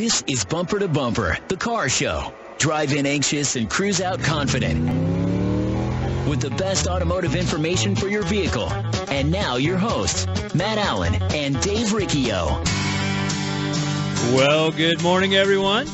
This is Bumper to Bumper, the car show. Drive in anxious and cruise out confident. With the best automotive information for your vehicle. And now your hosts, Matt Allen and Dave Riccio. Well, good morning, everyone.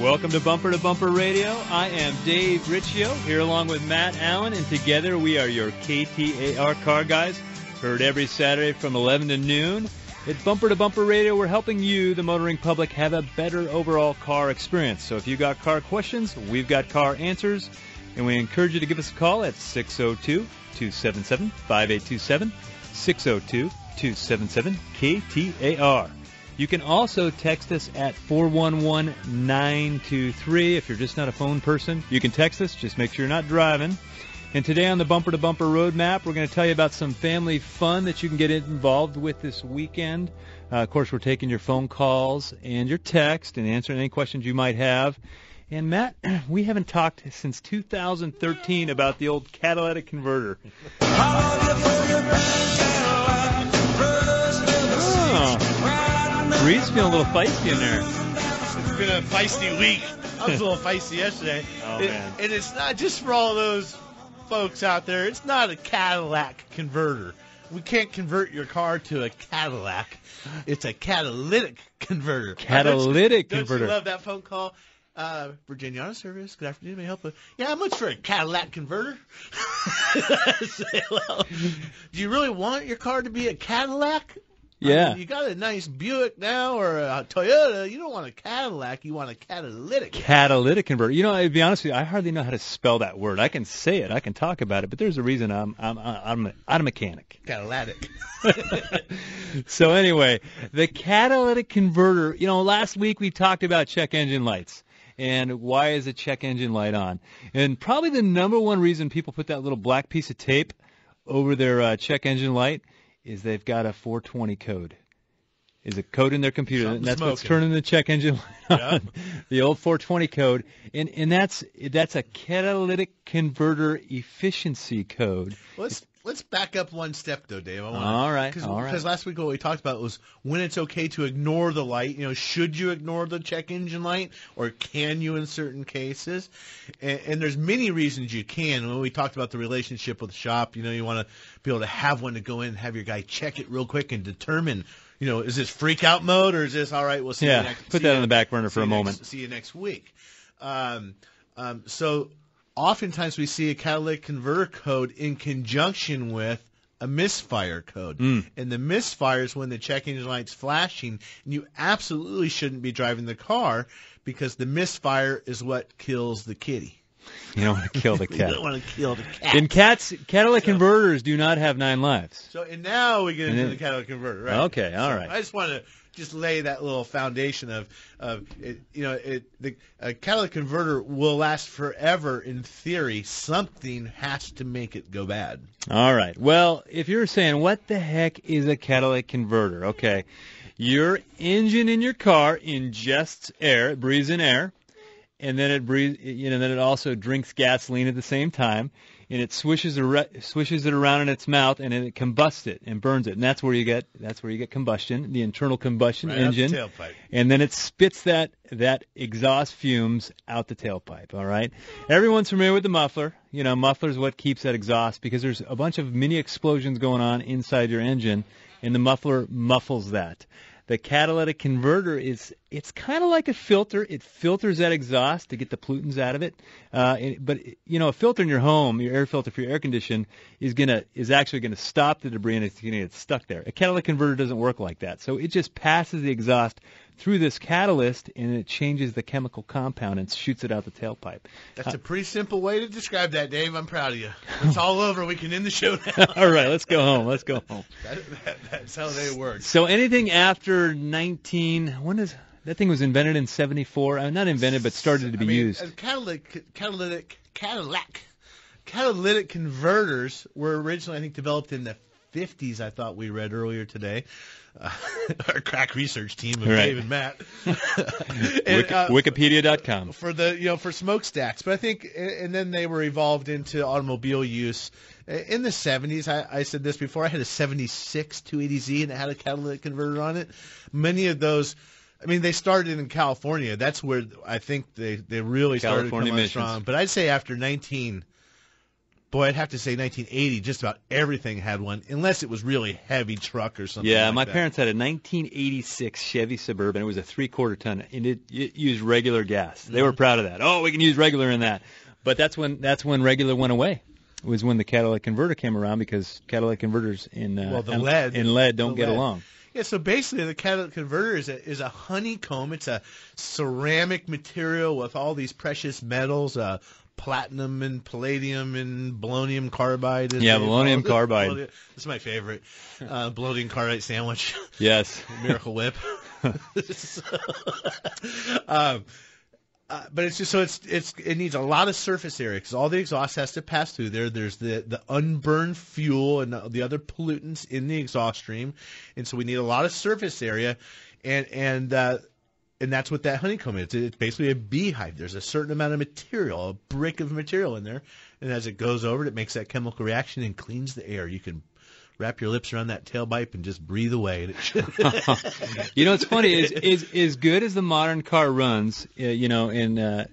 Welcome to Bumper to Bumper Radio. I am Dave Riccio here along with Matt Allen, and together we are your KTAR car guys. Heard every Saturday from 11 to noon. At Bumper to Bumper Radio, we're helping you, the motoring public, have a better overall car experience. So if you've got car questions, we've got car answers, and we encourage you to give us a call at 602-277-5827, 602-277-KTAR. You can also text us at 411-923 if you're just not a phone person. You can text us, just make sure you're not driving. And today on the Bumper to Bumper Roadmap, we're going to tell you about some family fun that you can get involved with this weekend. Uh, of course, we're taking your phone calls and your text and answering any questions you might have. And Matt, we haven't talked since 2013 about the old catalytic converter. Oh, Reed's feeling a little feisty in there. It's been a feisty week. I was a little feisty yesterday. Oh, It- man. and it's not just for all those folks out there. It's not a Cadillac converter. We can't convert your car to a Cadillac. It's a catalytic converter. Catalytic Don't you- converter. Don't you love that phone call? Uh, Virginia Auto Service. Good afternoon. May I help you? Yeah, how much for a Cadillac converter? Say, well, do you really want your car to be a Cadillac? I Yeah. mean, you got a nice Buick now or a Toyota. You don't want a Cadillac. You want a catalytic. Catalytic converter. You know, to be honest with you, I hardly know how to spell that word. I can say it, I can talk about it, but there's a reason I'm I'm I'm, I'm a mechanic. Catalytic. so anyway, the catalytic converter. You know, last week we talked about check engine lights and why is a check engine light on? And probably the number one reason people put that little black piece of tape over their uh, check engine light is they've got a 420 code. Is a code in their computer, and Something that's what's turning the check engine light on. Yep. The old 420 code, and and that's that's a catalytic converter efficiency code. let's let's back up one step though, Dave. I wanna, All right, Cause, all right. Because last week what we talked about was when it's okay to ignore the light. You know, should you ignore the check engine light, or can you in certain cases? And, and there's many reasons you can. When we talked about the relationship with the shop, you know, you want to be able to have one to go in and have your guy check it real quick and determine. You know, is this freak out mode or is this all right? We'll see. Yeah, you next, put that on the back burner for a next- moment. see you next week. Um, um, so oftentimes we see a catalytic converter code in conjunction with a misfire code. Mm. And the misfire is when the check engine light's flashing, and you absolutely shouldn't be driving the car because the misfire is what kills the kitty. You don't want to kill the You cat. don't want to kill the cat. And cats, catalytic converters do not have nine lives. so, and now we get into then- the catalytic converter, right? Okay, all So right. I just want to just lay that little foundation of, of it, you know, it, the a catalytic converter will last forever in theory. Something has to make it go bad. All right. Well, if you're saying what the heck is a catalytic converter? Okay. Your engine in your car ingests air, it breathes in air, and then it breathes, you know, then it also drinks gasoline at the same time, and it swishes ar- swishes it around in its mouth, and then it combusts it and burns it, and that's where you get that's where you get combustion, the internal combustion Right the engine. tailpipe. and then it spits that that exhaust fumes out the tailpipe. All right. Everyone's familiar with the muffler. You know, muffler is what keeps that exhaust because there's a bunch of mini explosions going on inside your engine, and the muffler muffles that. The catalytic converter is it's kind of like a filter. It filters that exhaust to get the pollutants out of it. Uh, it- but you know, a filter in your home, your air filter for your air condition, is gonna is actually gonna stop the debris and it's gonna get stuck there. A catalytic converter doesn't work like that. So it just passes the exhaust through this catalyst and it changes the chemical compound and shoots it out the tailpipe. That's a pretty simple way to describe that, Dave. I'm proud of you. It's all over. We can end the show now. All right, let's go home. Let's go home. that, that, that's how they work. So anything after 19, when is that thing was invented in 74? Uh, not invented, but started to be I mean, used. uh, Catalytic, catalytic, Cadillac, catalytic converters were originally, I think, developed in the 50s. I thought we read earlier today. Uh, our crack research team of Right. Dave and Matt. And, uh, Wikipedia.com. for the you know for smokestacks, but I think and then they were evolved into automobile use in the 70s. I, I said this before. I had a 76 280Z and it had a catalytic converter on it. Many of those I mean, they started in California. That's where I think they they really started California coming strong. But I'd say after 19, boy, I'd have to say 1980. Just about everything had one, unless it was really heavy truck or something. Yeah, like my that. parents had a 1986 Chevy Suburban. It was a three-quarter ton, and it, it used regular gas. They Mm-hmm. were proud of that. Oh, we can use regular in that. But that's when that's when regular went away. It was when the catalytic converter came around because catalytic converters in uh, Well, the in- lead- in lead don't get lead. along. Yeah, so basically the catalytic converter is a is a honeycomb. It's a ceramic material with all these precious metals, uh, platinum and palladium and polonium carbide. Yeah, they polonium call it. carbide. Is my favorite. Uh, carbide sandwich. Yes. Miracle Whip. um, uh, but it's just so it's it's it needs a lot of surface area because all the exhaust has to pass through there. There's the the unburned fuel and the, the other pollutants in the exhaust stream, and so we need a lot of surface area, and and uh, and that's what that honeycomb is. It's basically a beehive. There's a certain amount of material, a brick of material in there, and as it goes over, it, it makes that chemical reaction and cleans the air. You can wrap your lips around that tailpipe and just breathe away. And it You know, what's funny is is as good as the modern car runs. Uh, you know, in uh,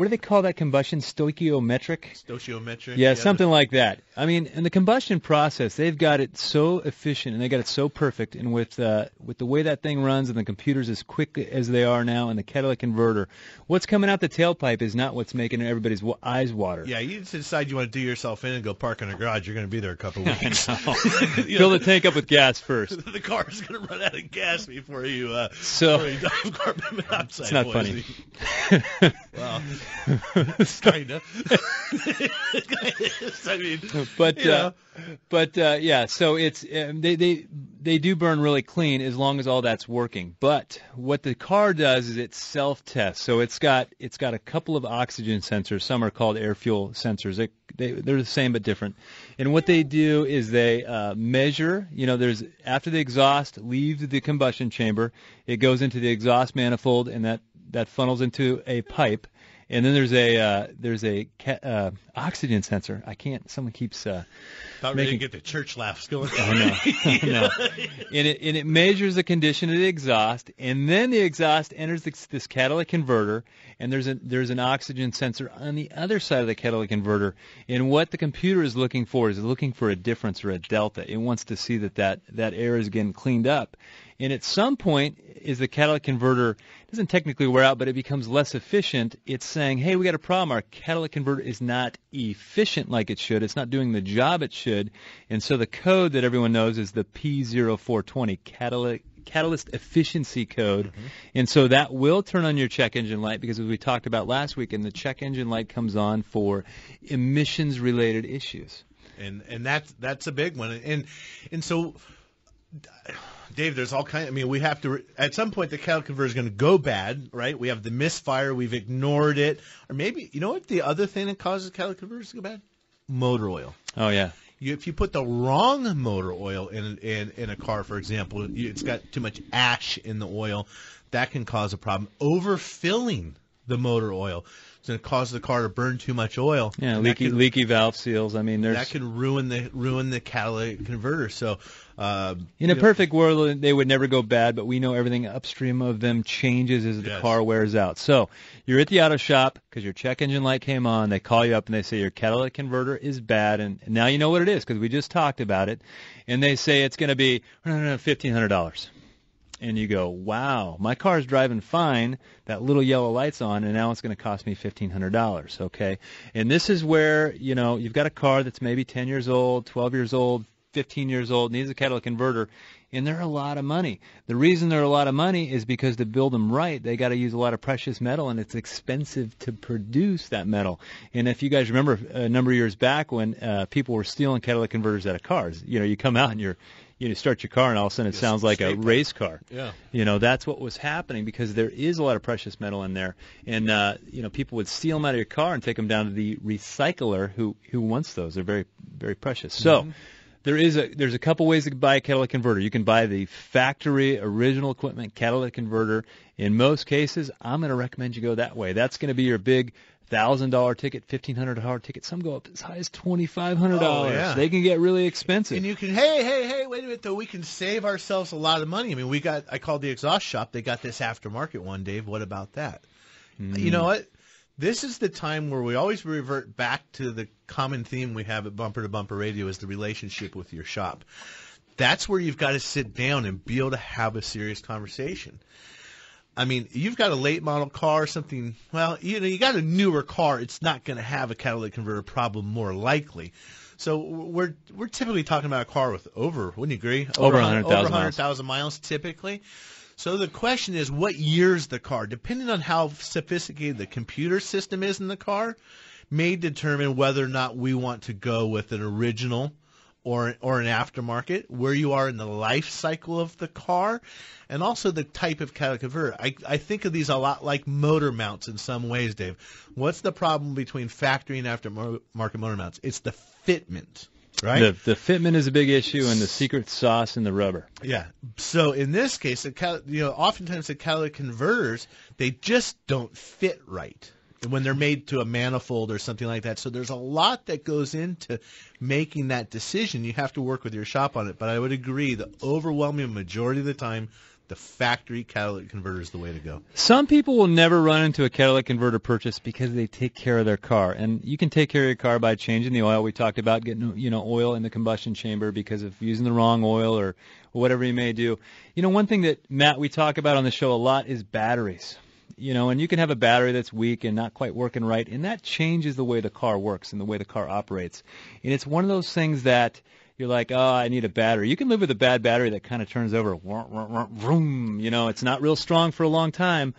what do they call that combustion? Stoichiometric. Stoichiometric. Yeah, something like that. I mean, in the combustion process, they've got it so efficient and they got it so perfect. And with uh, with the way that thing runs and the computers as quick as they are now and the catalytic converter, what's coming out the tailpipe is not what's making everybody's wa- eyes water. Yeah, you just decide you want to do yourself in and go park in a garage. You're going to be there a couple of weeks. Fill know, the tank up with gas first. the car's going to run out of gas before you uh, So- before you die of carbon monoxide. It's not funny. poisoning. kind of. I mean, but uh, but uh, yeah, so it's um, they they they do burn really clean as long as all that's working. But what the car does is it self tests. So it's got it's got a couple of oxygen sensors. Some are called air fuel sensors. They, they they're the same but different. And what they do is they uh, measure. You know, there's after the exhaust leaves the combustion chamber, it goes into the exhaust manifold, and that that funnels into a pipe. And then there's a uh, there's a ca- uh, oxygen sensor. I can't. Someone keeps uh, About making- get the church laughs going. Oh no, no. And it and it measures the condition of the exhaust, and then the exhaust enters this, this catalytic converter, and there's a there's an oxygen sensor on the other side of the catalytic converter. And what the computer is looking for is looking for a difference or a delta. It wants to see that that, that air is getting cleaned up. And at some point, is the catalytic converter doesn't technically wear out, but it becomes less efficient. It's saying, hey, we got a problem. Our catalytic converter is not efficient like it should. It's not doing the job it should. And so the code that everyone knows is the P0420 catalytic catalyst efficiency code. Mm-hmm. And so that will turn on your check engine light because as we talked about last week, and the check engine light comes on for emissions related issues. and and that's that's a big one. And and so, Dave, there's all kind. I mean, we have to at some point the catalytic converter is going to go bad, right? We have the misfire, we've ignored it, or maybe you know what the other thing that causes catalytic converters to go bad? Motor oil. Oh yeah. You, if you put the wrong motor oil in in in a car, for example, it's got too much ash in the oil, that can cause a problem. Overfilling the motor oil is going to cause the car to burn too much oil. Yeah, leaky can- leaky valve seals. I mean, there's that can ruin the ruin the catalytic converter. So, um, in a know, perfect world they would never go bad, but we know everything upstream of them changes as the Yes. car wears out. So you're at the auto shop because your check engine light came on. They call you up and they say your catalytic converter is bad, and now you know what it is because we just talked about it. And they say it's going to be fifteen hundred dollars. And you go, wow, my car's driving fine. That little yellow light's on, and now it's going to cost me fifteen hundred dollars. Okay, and this is where you know you've got a car that's maybe ten years old, twelve years old, 15 years old, needs a catalytic converter, and they're a lot of money. The reason they're a lot of money is because to build them right, they got to use a lot of precious metal, and it's expensive to produce that metal. And if you guys remember a number of years back when uh, people were stealing catalytic converters out of cars, you know, you come out and you're you know, start your car and all of a sudden it Yes, sounds like a race car. Yeah. You know, that's what was happening because there is a lot of precious metal in there, and uh, you know, people would steal them out of your car and take them down to the recycler who who wants those. They're very very precious. So. There is a there's a couple ways to buy a catalytic converter. You can buy the factory original equipment catalytic converter. In most cases, I'm going to recommend you go that way. That's going to be your big thousand dollar ticket, fifteen hundred dollar ticket. Some go up as high as twenty five hundred dollars. Oh, yeah. They can get really expensive. And you can, hey, hey, hey, wait a minute though. We can save ourselves a lot of money. I mean, we got. I called the exhaust shop. They got this aftermarket one, Dave. What about that? Hmm. You know what? This is the time where we always revert back to the common theme we have at Bumper to Bumper Radio is the relationship with your shop. That's where you've got to sit down and be able to have a serious conversation. I mean, you've got a late model car, something. Well, you know, you got a newer car. It's not going to have a catalytic converter problem more likely. So we're we're typically talking about a car with over, wouldn't you agree? Over a hun- 100,000 over miles. 100,000 miles typically. So the question is, what year's the car? Depending on how sophisticated the computer system is in the car, may determine whether or not we want to go with an original or or an aftermarket, where you are in the life cycle of the car, and also the type of catalytic converter. I, I think of these a lot like motor mounts in some ways, Dave. What's the problem between factory and aftermarket motor mounts? It's the fitment, right? The the fitment is a big issue, and the secret sauce in the rubber. Yeah. So in this case, the cal- you know, oftentimes the catalytic converters they just don't fit right when they're made to a manifold or something like that. So there's a lot that goes into making that decision. You have to work with your shop on it. But I would agree, the overwhelming majority of the time, the factory catalytic converter is the way to go. Some people will never run into a catalytic converter purchase because they take care of their car, and you can take care of your car by changing the oil. We talked about getting you know oil in the combustion chamber because of using the wrong oil or whatever you may do. You know, one thing that Matt we talk about on the show a lot is batteries. You know, and you can have a battery that's weak and not quite working right, and that changes the way the car works and the way the car operates. And it's one of those things that you're like, oh, I need a battery. You can live with a bad battery that kind of turns over, wah, wah, vroom. You know, it's not real strong for a long time.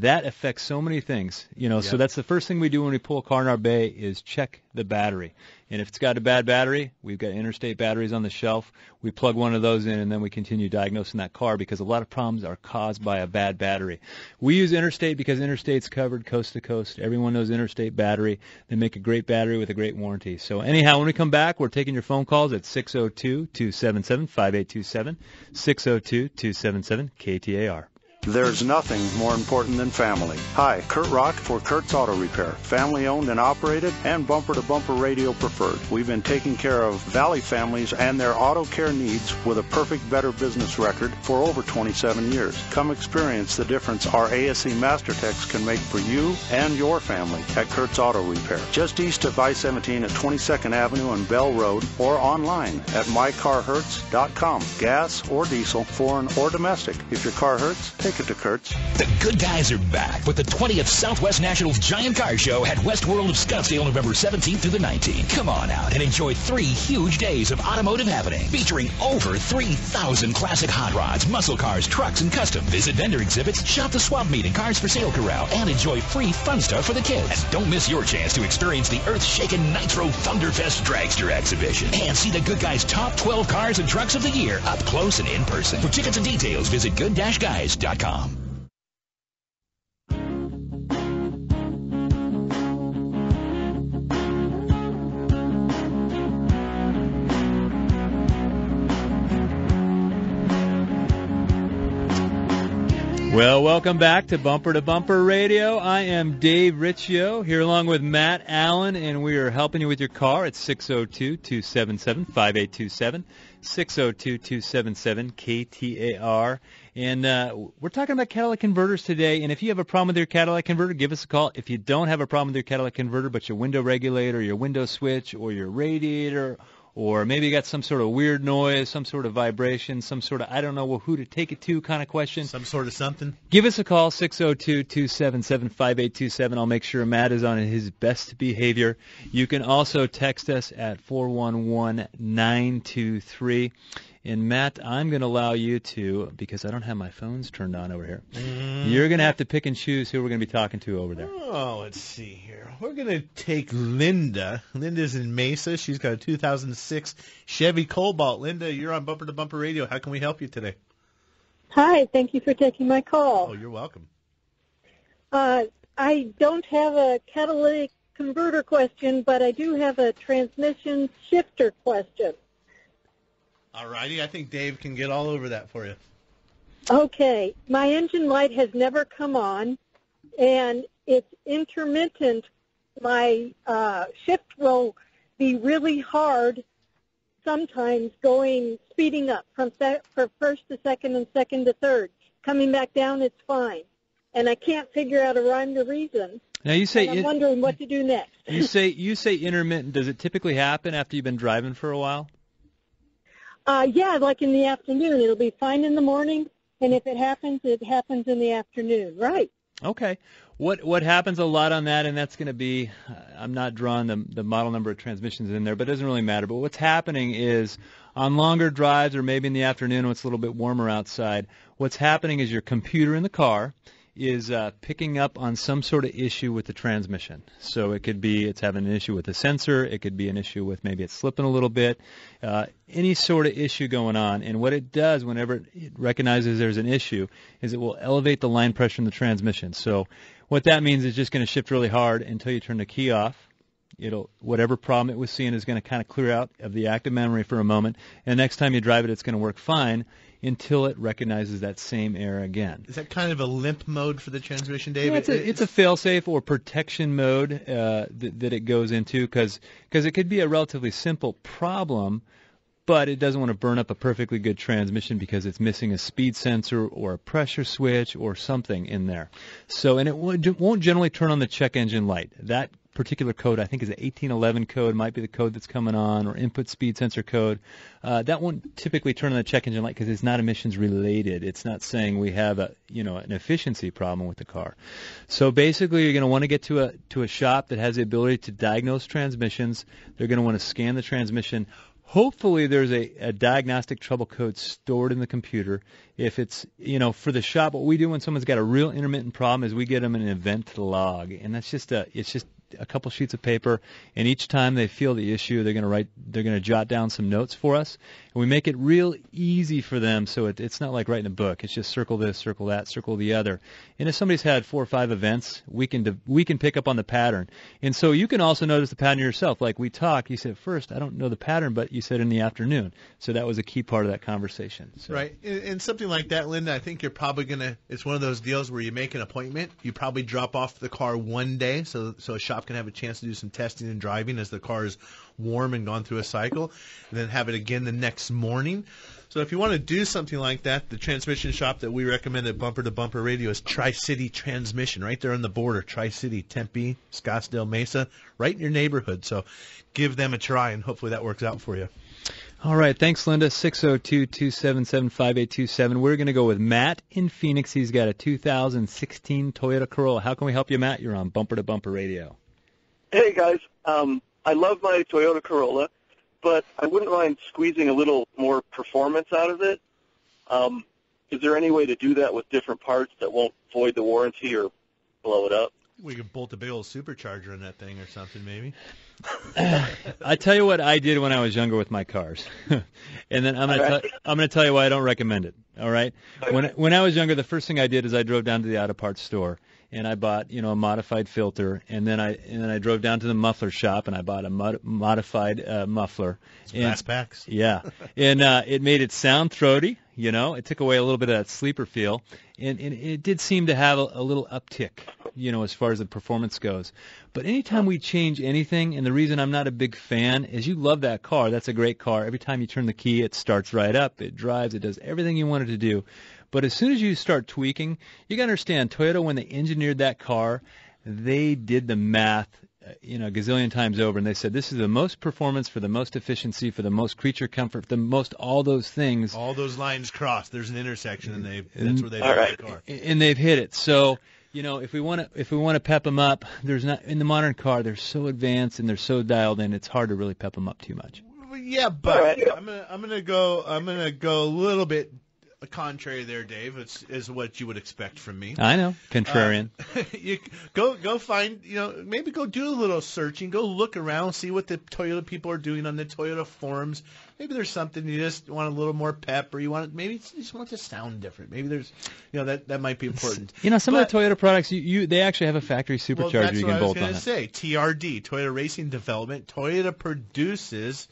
That affects so many things. You know, so that's the first thing we do when we pull a car in our bay is check the battery. And if it's got a bad battery, we've got interstate batteries on the shelf. We plug one of those in and then we continue diagnosing that car because a lot of problems are caused by a bad battery. We use Interstate because Interstate's covered coast to coast. Everyone knows Interstate battery. They make a great battery with a great warranty. So anyhow, when we come back, we're taking your phone calls at 602-277-5827, 602-277-KTAR. There's nothing more important than family. Hi, Kurt Rock for Kurt's Auto Repair. Family owned and operated and bumper to bumper radio preferred. We've been taking care of Valley families and their auto care needs with a perfect better business record for over 27 years. Come experience the difference our ASE Master Techs can make for you and your family at Kurt's Auto Repair. Just east of I-17 at 22nd Avenue and Bell Road or online at mycarhurts.com. Gas or diesel, foreign or domestic. If your car hurts, take to Kurt's. The good guys are back with the 20th Southwest Nationals Giant Car Show at West World of Scottsdale November 17th through the 19th. Come on out and enjoy three huge days of automotive happening featuring over 3,000 classic hot rods, muscle cars, trucks, and custom. Visit vendor exhibits, shop the swap meet and cars for sale corral, and enjoy free fun stuff for the kids. And don't miss your chance to experience the earth-shaking Nitro Thunderfest Dragster exhibition and see the good guys' top 12 cars and trucks of the year up close and in person. For tickets and details, visit good-guys.com. Well, welcome back to Bumper to Bumper Radio. I am Dave Riccio here along with Matt Allen, and we are helping you with your car at 602-277-5827, 602-277-KTAR. And uh, we're talking about catalytic converters today, and if you have a problem with your catalytic converter, give us a call. If you don't have a problem with your catalytic converter, but your window regulator, your window switch, or your radiator, or maybe you got some sort of weird noise, some sort of vibration, some sort of I don't know who to take it to kind of question. Some sort of something. Give us a call, 602-277-5827. I'll make sure Matt is on his best behavior. You can also text us at 411-923. And Matt, I'm going to allow you to, because I don't have my phones turned on over here, you're going to have to pick and choose who we're going to be talking to over there. Oh, let's see here. We're going to take Linda. Linda's in Mesa. She's got a 2006 Chevy Cobalt. Linda, you're on Bumper to Bumper Radio. How can we help you today? Hi, thank you for taking my call. Oh, you're welcome. Uh, I don't have a catalytic converter question, but I do have a transmission shifter question. All righty. I think Dave can get all over that for you. Okay, my engine light has never come on, and it's intermittent my uh, shift will be really hard sometimes going speeding up from se- from first to second and second to third. Coming back down, it's fine, and I can't figure out a rhyme or reason. Now you say and I'm in- wondering what to do next. you say you say intermittent. Does it typically happen after you've been driving for a while? Uh, yeah, like in the afternoon, it'll be fine in the morning, and if it happens, it happens in the afternoon. Right. Okay. What what happens a lot on that, and that's going to be, uh, I'm not drawing the the model number of transmissions in there, but it doesn't really matter. But what's happening is on longer drives, or maybe in the afternoon when it's a little bit warmer outside, what's happening is your computer in the car is uh, picking up on some sort of issue with the transmission. So it could be it's having an issue with the sensor. It could be an issue with maybe it's slipping a little bit. Uh, any sort of issue going on. And what it does whenever it recognizes there's an issue is it will elevate the line pressure in the transmission. So what that means is just going to shift really hard until you turn the key off. It'll whatever problem it was seeing is going to kind of clear out of the active memory for a moment, and next time you drive it, it's going to work fine until it recognizes that same error again. Is that kind of a limp mode for the transmission, Dave? Yeah, it's a it's a fail-safe or protection mode uh, that, that it goes into because it could be a relatively simple problem, but it doesn't want to burn up a perfectly good transmission because it's missing a speed sensor or a pressure switch or something in there. So and it won't won't generally turn on the check engine light. That particular code, I think, is an 1811 code, might be the code that's coming on, or input speed sensor code. Uh, that won't typically turn on the check engine light because it's not emissions related. It's not saying we have a you know an efficiency problem with the car. So basically, you're going to want to get to a to a shop that has the ability to diagnose transmissions. They're going to want to scan the transmission. Hopefully, there's a, a diagnostic trouble code stored in the computer. If it's, you know, for the shop, what we do when someone's got a real intermittent problem is we get them an event log, and that's just a, it's just a couple sheets of paper, and each time they feel the issue, they're going to write, they're going to jot down some notes for us, and we make it real easy for them. So it, it's not like writing a book. It's just circle this, circle that, circle the other. And if somebody's had four or five events, we can we can pick up on the pattern. And so you can also notice the pattern yourself. Like we talk, you said first, I don't know the pattern, but you said in the afternoon. So that was a key part of that conversation. So. Right, and, and something like that, Linda. I think you're probably gonna. It's one of those deals where you make an appointment. You probably drop off the car one day, so so a shop can have a chance to do some testing and driving as the car is warm and gone through a cycle, and then have it again the next morning. So if you want to do something like that, the transmission shop that we recommend at Bumper to Bumper Radio is Tri City Transmission, right there on the border, Tri City, Tempe, Scottsdale, Mesa, right in your neighborhood. So give them a try, and hopefully that works out for you. All right, thanks, Linda. 602-277-5827. We're going to go with Matt in Phoenix. He's got a 2016 Toyota Corolla. How can we help you, Matt? You're on Bumper to Bumper Radio. Hey guys, um, I love my Toyota Corolla, but I wouldn't mind squeezing a little more performance out of it. Um, is there any way to do that with different parts that won't void the warranty or blow it up? We could bolt a big old supercharger in that thing or something, maybe. I tell you what I did when I was younger with my cars, and then I'm gonna All right. tell, I'm gonna tell you why I don't recommend it. All right, when when I was younger, the first thing I did is I drove down to the auto parts store and I bought you know a modified filter, and then I and then I drove down to the muffler shop and I bought a mod, modified uh, muffler. and, Glass packs. yeah, and uh, it made it sound throaty. You know, it took away a little bit of that sleeper feel, and, and it did seem to have a, a little uptick. You know, as far as the performance goes. But anytime we change anything, and the reason I'm not a big fan is you love that car. That's a great car. Every time you turn the key, it starts right up. It drives. It does everything you want it to do. But as soon as you start tweaking, you got to understand Toyota when they engineered that car, they did the math uh, you know, a gazillion times over, and they said this is the most performance for the most efficiency for the most creature comfort, the most all those things, All those lines cross. There's an intersection, and they that's where they All built right. the car. and they've hit it. So, you know, if we want to if we want to pep them up, there's not in the modern car. They're so advanced and they're so dialed in. It's hard to really pep them up too much. Yeah, but All right. I'm gonna I'm gonna go I'm gonna go a little bit contrary there, Dave. It's is what you would expect from me. I know, contrarian. Uh, you go go find you know maybe go do a little searching, go look around, see what the Toyota people are doing on the Toyota forums. Maybe there's something you just want a little more pep, or you want maybe you just want to sound different. Maybe there's you know that that might be important. you know, some of the Toyota products, you, you they actually have a factory supercharger Well, that's what I was going to say. TRD, Toyota Racing Development. Toyota produces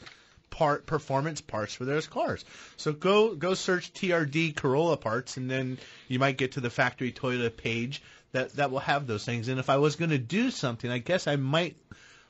part performance parts for those cars. So go go search TRD Corolla parts, and then you might get to the factory Toyota page that that will have those things. And if I was going to do something, I guess I might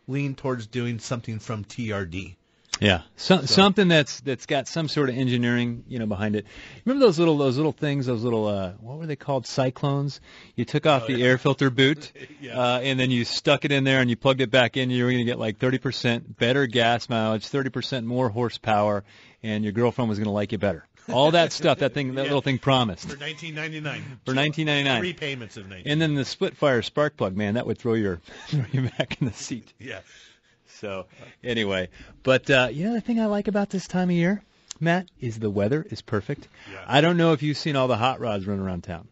lean towards doing something from TRD. Yeah, so, something that's that's got some sort of engineering, you know, behind it. Remember those little those little things, those little uh, what were they called? Cyclones. You took off Oh, the yeah. air filter boot, Yeah. uh, and then you stuck it in there and you plugged it back in. You were going to get like 30% better gas mileage, 30% more horsepower, and your girlfriend was going to like you better. All that stuff, that thing, that Yeah. little thing promised For 1999. for 1999. Three payments of 19. And then the Splitfire spark plug, man, that would throw your throw you back in the seat. yeah. So anyway, but uh, you know the thing I like about this time of year, Matt, is the weather is perfect. Yeah. I don't know if you've seen all the hot rods running around town.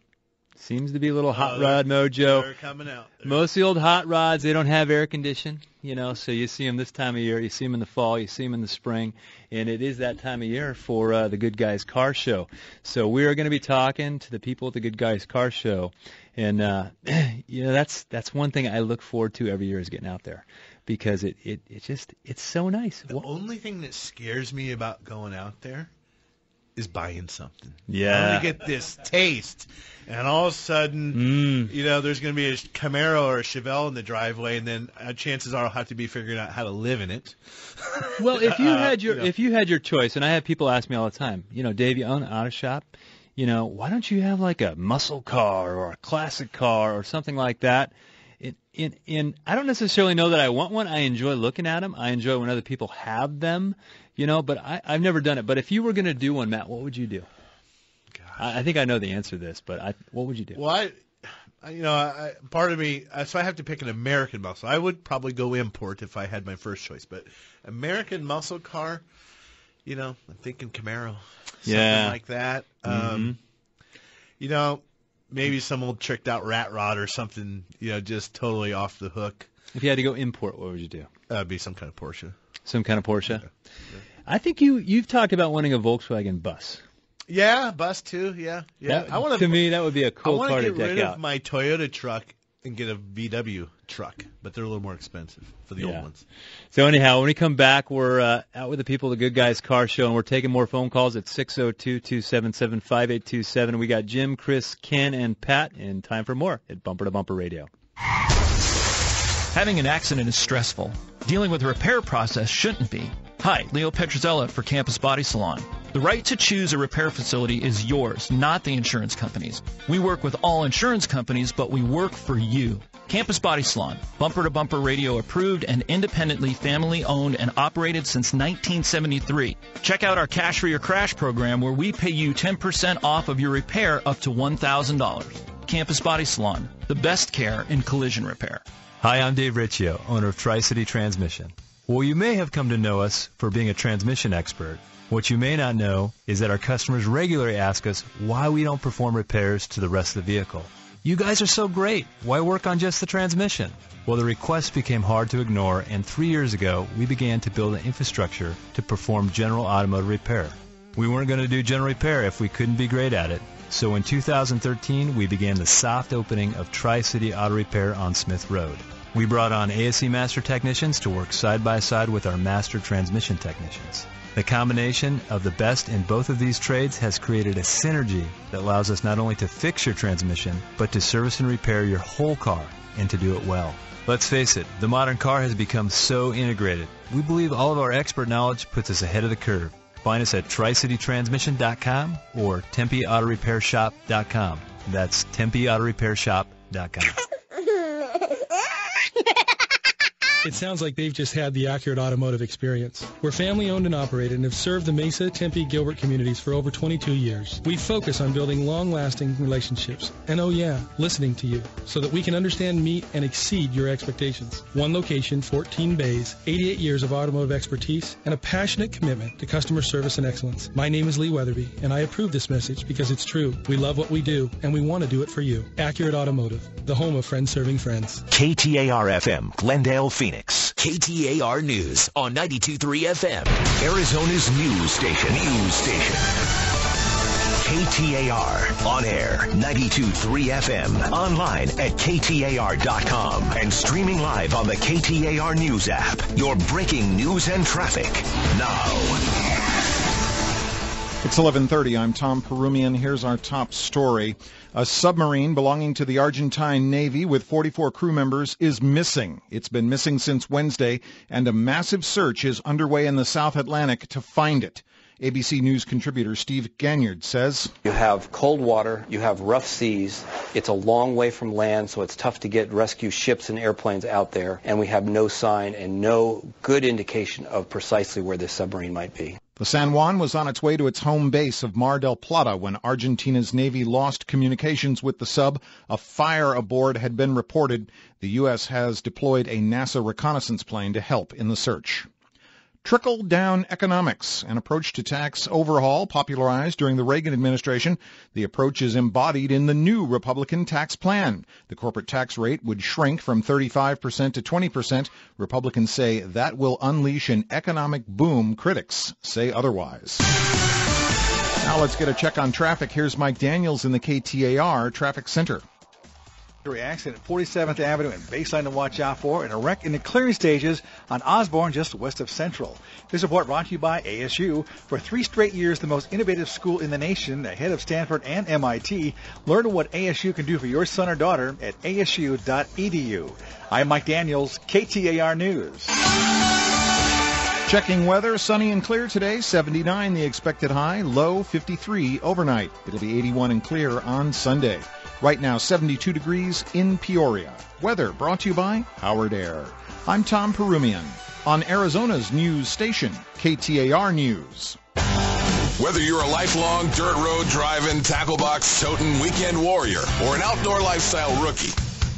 Seems to be a little hot Oh, rod mojo. They're coming out. They're- Most of the old hot rods, they don't have air condition, you know, so you see them this time of year. You see them in the fall, you see them in the spring, and it is that time of year for uh, the Good Guys Car Show. So we are going to be talking to the people at the Good Guys Car Show, and uh, you know that's that's one thing I look forward to every year is getting out there because it it, it just it's so nice. The only thing that scares me about going out there is buying something. Yeah. I'm gonna get this taste, and all of a sudden, Mm. you know, there's gonna be a Camaro or a Chevelle in the driveway, and then uh, chances are I'll have to be figuring out how to live in it. Well, if you Uh, had your you know. if you had your choice, and I have people ask me all the time, you know, Dave, you own an auto shop, you know, why don't you have like a muscle car or a classic car or something like that? In in in I don't necessarily know that I want one. I enjoy looking at them. I enjoy when other people have them, you know. But I I've never done it. But if you were going to do one, Matt, what would you do? I, I think I know the answer to this, but I what would you do? Well, I, I you know, I, part of me, so I have to pick an American muscle. I would probably go import if I had my first choice, but American muscle car, you know, I'm thinking Camaro, something Yeah. like that. Mhm. Um, you know, maybe some old tricked out rat rod or something, you know, just totally off the hook. If you had to go import, what would you do? That'd be some kind of Porsche. Some kind of Porsche. I think you you've talked about wanting a Volkswagen bus. Yeah, bus too. Yeah, yeah. That- I want to me that would be a cool want car to get deck rid out. of my Toyota truck and get a VW truck, but they're a little more expensive for the Yeah. old ones. So anyhow, when we come back, we're uh, out with the people the Good Guys Car Show, and we're taking more phone calls at 602-277-5827. We got Jim, Chris, Ken, and Pat, in time for more at Bumper to Bumper Radio. Having an accident is stressful. Dealing with the repair process shouldn't be. Hi, Leo Petrozella for Campus Body Salon. The right to choose a repair facility is yours, not the insurance companies. We work with all insurance companies, but we work for you. Campus Body Salon, bumper to bumper radio approved and independently family owned and operated since 1973. Check out our Cash for Your Crash program where we pay you 10% off of your repair up to $1,000. Campus Body Salon, the best care in collision repair. Hi, I'm Dave Riccio, owner of Tri-City Transmission. Well, you may have come to know us for being a transmission expert. What you may not know is that our customers regularly ask us why we don't perform repairs to the rest of the vehicle. You guys are so great. Why work on just the transmission? Well, the requests became hard to ignore, and three years ago, we began to build an infrastructure to perform general automotive repair. We weren't going to do general repair if we couldn't be great at it. So in 2013, we began the soft opening of Tri-City Auto Repair on Smith Road. We brought on ASE Master Technicians to work side by side with our Master Transmission Technicians. The combination of the best in both of these trades has created a synergy that allows us not only to fix your transmission, but to service and repair your whole car and to do it well. Let's face it, the modern car has become so integrated. We believe all of our expert knowledge puts us ahead of the curve. Find us at tricitytransmission.com or tempeautorepairshop.com. That's tempeautorepairshop.com. It sounds like they've just had the accurate automotive experience. We're family owned and operated and have served the Mesa, Tempe, Gilbert communities for over 22 years. We focus on building long lasting relationships. And oh yeah, listening to you so that we can understand, meet, and exceed your expectations. One location, 14 bays, 88 years of automotive expertise, and a passionate commitment to customer service and excellence. My name is Lee Weatherby, and I approve this message because it's true. We love what we do, and we want to do it for you. Accurate Automotive, the home of friends serving friends. KTAR FM, Glendale, Phoenix. KTAR News on 92.3 FM, Arizona's news station. News station. KTAR on air 92.3 FM, online at KTAR.com, and streaming live on the KTAR News app. Your breaking news and traffic now. It's 11:30. I'm Tom Perumian. Here's our top story. A submarine belonging to the Argentine Navy with 44 crew members is missing. It's been missing since Wednesday, and a massive search is underway in the South Atlantic to find it. ABC News contributor Steve Ganyard says You have cold water, you have rough seas. It's a long way from land, so it's tough to get rescue ships and airplanes out there, and we have no sign and no good indication of precisely where this submarine might be. The San Juan was on its way to its home base of Mar del Plata when Argentina's Navy lost communications with the sub. A fire aboard had been reported. The U.S. has deployed a NASA reconnaissance plane to help in the search. Trickle-down economics, an approach to tax overhaul popularized during the Reagan administration. The approach is embodied in the new Republican tax plan. The corporate tax rate would shrink from 35% to 20%. Republicans say that will unleash an economic boom. Critics say otherwise. Now let's get a check on traffic. Here's Mike Daniels in the KTAR Traffic Center accident at 47th Avenue and Baseline to watch out for, and a wreck in the clearing stages on Osborne just west of Central. This report brought to you by ASU. For three straight years, the most innovative school in the nation, ahead of Stanford and MIT. Learn what ASU can do for your son or daughter at asu.edu. I'm Mike Daniels, KTAR News. Checking weather, sunny and clear today, 79 the expected high, low 53 overnight. It'll be 81 and clear on Sunday. Right now, 72 degrees in Peoria. Weather brought to you by Howard Air. I'm Tom Perumian on Arizona's news station, KTAR News. Whether you're a lifelong dirt road driving, tackle box toting weekend warrior or an outdoor lifestyle rookie,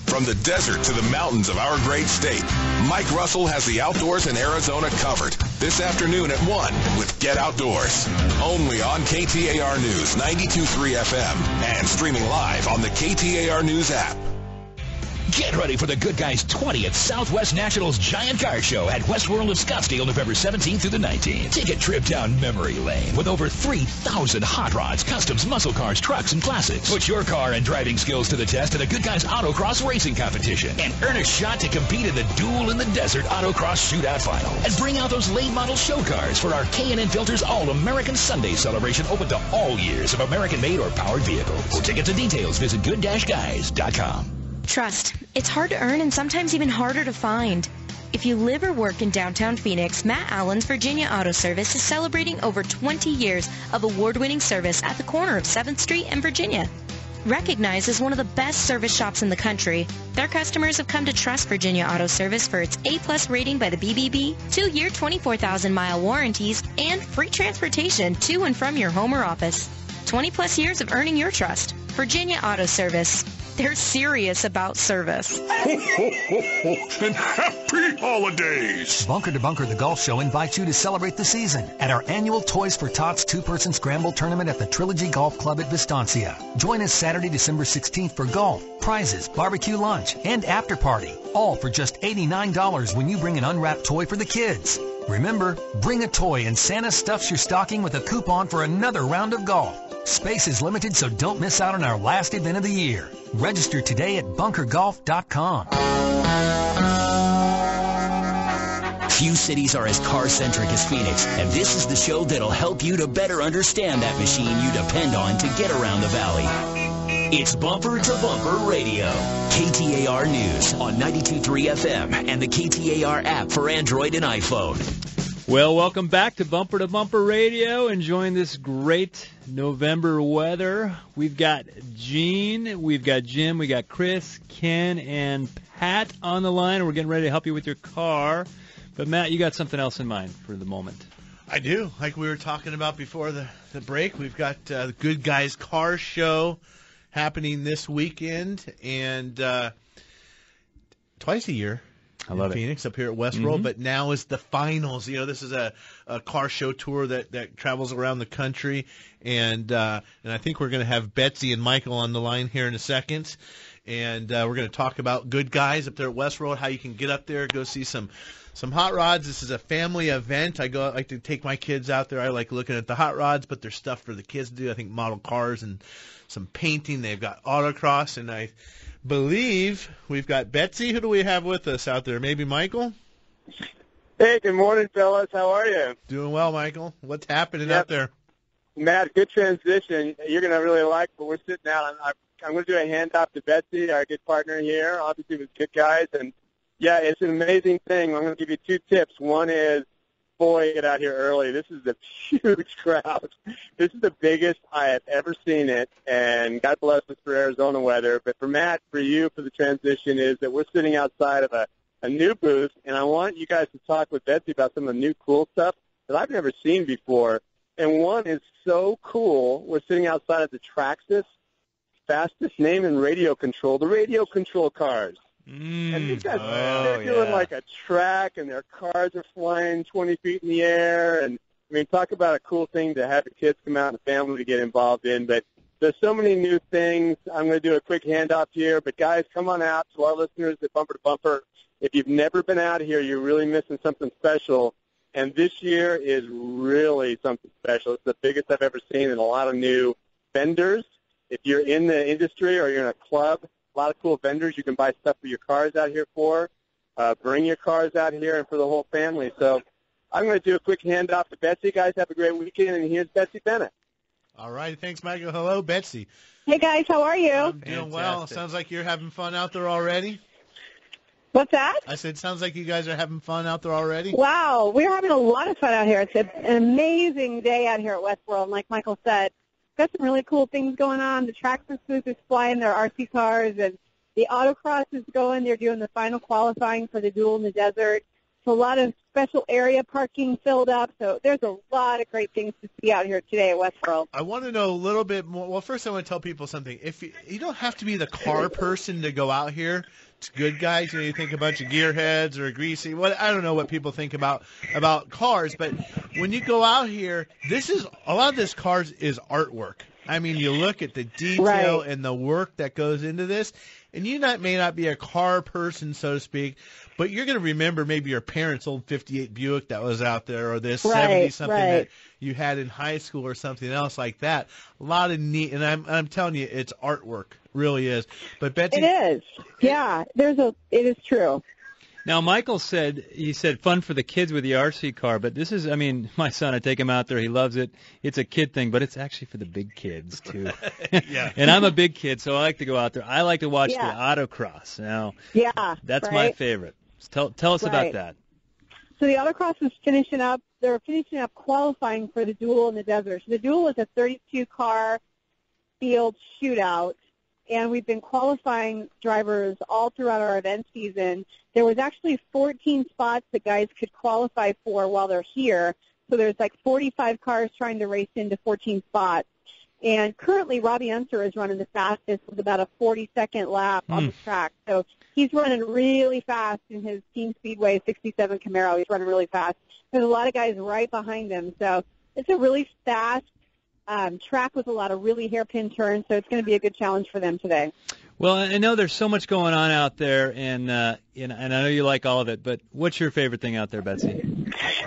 from the desert to the mountains of our great state, Mike Russell has the outdoors in Arizona covered. This afternoon at 1 with Get Outdoors. Only on KTAR News 92.3 FM and streaming live on the KTAR News app. Get ready for the Good Guys 20th Southwest Nationals Giant Car Show at West World of Scottsdale November 17th through the 19th. Take a trip down memory lane with over 3,000 hot rods, customs, muscle cars, trucks, and classics. Put your car and driving skills to the test in a Good Guys Autocross Racing Competition and earn a shot to compete in the Duel in the Desert Autocross Shootout Final. And bring out those late model show cars for our K&N Filters All-American Sunday celebration open to all years of American-made or powered vehicles. For tickets and details, visit good-guys.com. Trust. It's hard to earn and sometimes even harder to find. If you live or work in downtown Phoenix, Matt Allen's Virginia Auto Service is celebrating over 20 years of award-winning service at the corner of 7th Street and Virginia. Recognized as one of the best service shops in the country, their customers have come to trust Virginia Auto Service for its A-plus rating by the BBB, two-year 24,000-mile warranties, and free transportation to and from your home or office. 20 plus years of earning your trust. Virginia Auto Service. They're serious about service. Ho, ho, ho, and happy holidays! Bunker to Bunker, the golf show, invites you to celebrate the season at our annual Toys for Tots two-person scramble tournament at the Trilogy Golf Club at Vistancia. Join us Saturday, December 16th for golf, prizes, barbecue lunch, and after party. All for just $89 when you bring an unwrapped toy for the kids. Remember, bring a toy and Santa stuffs your stocking with a coupon for another round of golf. Space is limited, so don't miss out on our last event of the year. Register today at bunkergolf.com. Few cities are as car-centric as Phoenix, and this is the show that'll help you to better understand that machine you depend on to get around the valley. It's Bumper to Bumper Radio. KTAR News on 92.3 FM and the KTAR app for Android and iPhone. Well, welcome back to Bumper to Bumper Radio. Enjoying this great November weather. We've got Gene, we've got Jim, we got Chris, Ken, and Pat on the line. We're getting ready to help you with your car. But Matt, you got something else in mind for the moment. I do. Like we were talking about before the, the break, we've got uh, the Good Guys Car Show happening this weekend, and uh, twice a year I love Phoenix it. up here at Westworld, Mhm. but now is the finals. You know, this is a, a car show tour that, that travels around the country, and uh, and I think we're going to have Betsy and Michael on the line here in a second, and uh, we're going to talk about good guys up there at Westworld, how you can get up there, go see some some hot rods. This is a family event. I go I like to take my kids out there. I like looking at the hot rods, but there's stuff for the kids to do. I think model cars and some painting. They've got autocross, and I believe we've got Betsy. Who do we have with us out there? Maybe Michael. Hey, good morning, fellas. How are you? Doing well, Michael. What's happening Yep. out there? Matt, good transition. You're going to really like what we're sitting out. I'm, I'm going to do a handoff to Betsy, our good partner here, obviously with good guys. And, yeah, it's an amazing thing. I'm going to give you two tips. One is, boy, get out here early. This is a huge crowd. This is the biggest I have ever seen it, and God bless us for Arizona weather. But for Matt, for you, for the transition, is that we're sitting outside of a, a new booth, and I want you guys to talk with Betsy about some of the new cool stuff that I've never seen before. And one is so cool. We're sitting outside of the Traxxas fastest name in radio control, the radio control cars. Mm. And these guys, Oh, they're doing yeah. like a track, and their cars are flying 20 feet in the air. And I mean, talk about a cool thing to have the kids come out and the family to get involved in. But there's so many new things. I'm going to do a quick handoff here. But guys, come on out to our listeners at Bumper to Bumper. If you've never been out here, you're really missing something special. And this year is really something special. It's the biggest I've ever seen, and a lot of new vendors. If you're in the industry or you're in a club, a lot of cool vendors you can buy stuff for your cars out here for. Uh, bring your cars out here and for the whole family. So I'm going to do a quick handoff to Betsy. Guys, have a great weekend, and here's Betsy Bennett. All right, thanks, Michael. Hello, Betsy. Hey guys, how are you? I'm doing well. Sounds like you're having fun out there already. What's that? I said, sounds like you guys are having fun out there already. Wow, we're having a lot of fun out here. It's an amazing day out here at Westworld. And like Michael said, got some really cool things going on. The Traxxas booth is flying their RC cars, and the autocross is going. They're doing the final qualifying for the duel in the desert. So a lot of special area parking filled up. So there's a lot of great things to see out here today at Westworld. I want to know a little bit more. Well, first I want to tell people something. If you, you don't have to be the car person to go out here. Good guys. You know, you think a bunch of gearheads or greasy. What I don't know what people think about about cars, but when you go out here, this is a lot of this cars is artwork. I mean, you look at the detail Right. and the work that goes into this, and you not may not be a car person, so to speak, but you're going to remember maybe your parents' old '58 Buick that was out there, or this Right, 70 something that right. You had in high school or something else like that. A lot of neat, and I'm I'm telling you, it's artwork, really is. But Betsy, It is. Yeah, there's a. It is true. Now, Michael said he said fun for the kids with the RC car, but this is, I mean, my son, I take him out there, he loves it. It's a kid thing, but it's actually for the big kids too. yeah. and I'm a big kid, so I like to go out there. I like to watch Yeah. the autocross. Now, Yeah, that's my right? favorite. Tell tell us about that. So the autocross is finishing up. They're finishing up qualifying for the duel in the desert. So the duel is a 32 car field shootout, and we've been qualifying drivers all throughout our event season. There was actually 14 spots that guys could qualify for while they're here. So there's like 45 cars trying to race into 14 spots. And currently, Robbie Unser is running the fastest with about a 40-second lap on the track. So he's running really fast in his Team Speedway 67 Camaro. He's running really fast. There's a lot of guys right behind him. So it's a really fast um, track with a lot of really hairpin turns. So it's going to be a good challenge for them today. Well, I know there's so much going on out there, and uh, and, and I know you like all of it. But what's your favorite thing out there, Betsy?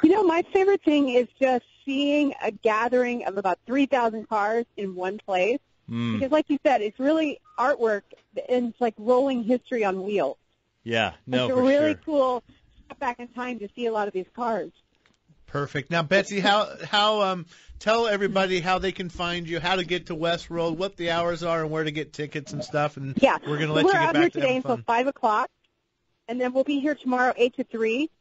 You know, my favorite thing is just seeing a gathering of about 3,000 cars in one place. Mm, Because, like you said, it's really artwork, and it's like rolling history on wheels. yeah, no, it's a for really sure. cool step back in time to see a lot of these cars. perfect. Now, Betsy, how how um tell everybody how they can find you, how to get to Westworld, what the hours are, and where to get tickets and stuff. And Yeah, we're gonna so let we're you get out back here to today having until five o'clock, and then we'll be here tomorrow eight to three.